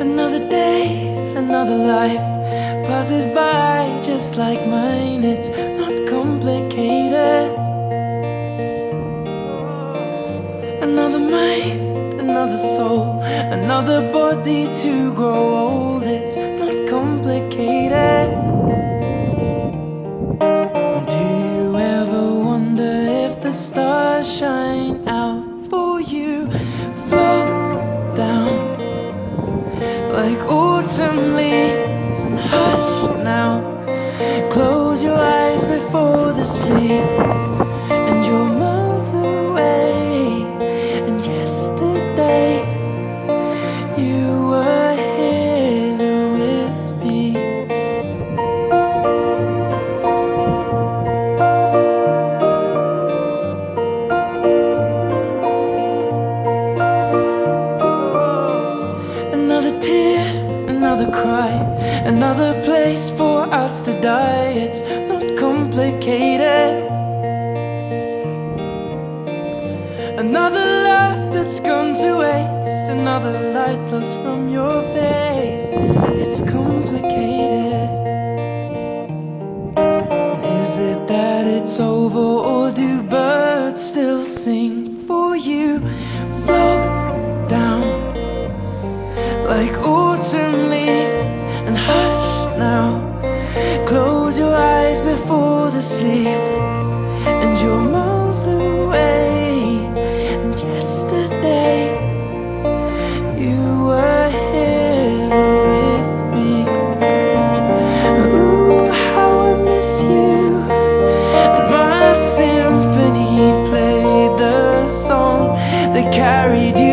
Another day, another life passes by just like mine. It's not complicated. Another mind, another soul, another body to grow old. It's not complicated. The stars shine out for you? Float down like autumn leaves and hush now. Close your eyes before the sleep, another cry, another place for us to die. It's not complicated. Another love that's gone to waste, another light lost from your face. It's complicated. Is it that it's over, or do birds still sing for you? Float before the sleep, and you're miles away. And yesterday, you were here with me. Ooh, how I miss you. And my symphony played the song that carried you.